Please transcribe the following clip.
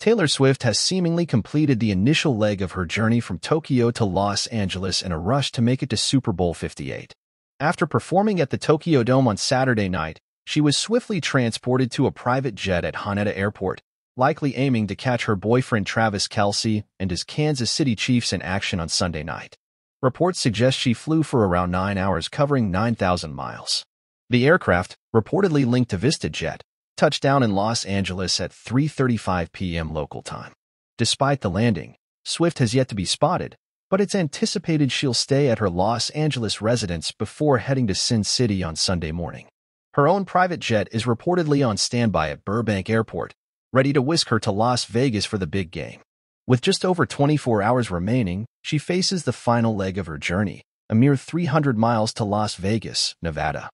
Taylor Swift has seemingly completed the initial leg of her journey from Tokyo to Los Angeles in a rush to make it to Super Bowl 58. After performing at the Tokyo Dome on Saturday night, she was swiftly transported to a private jet at Haneda Airport, likely aiming to catch her boyfriend Travis Kelce and his Kansas City Chiefs in action on Sunday night. Reports suggest she flew for around nine hours covering 9,000 miles. The aircraft, reportedly linked to VistaJet, touched down in Los Angeles at 3.35 p.m. local time. Despite the landing, Swift has yet to be spotted, but it's anticipated she'll stay at her Los Angeles residence before heading to Sin City on Sunday morning. Her own private jet is reportedly on standby at Burbank Airport, ready to whisk her to Las Vegas for the big game. With just over 24 hours remaining, she faces the final leg of her journey, a mere 300 miles to Las Vegas, Nevada.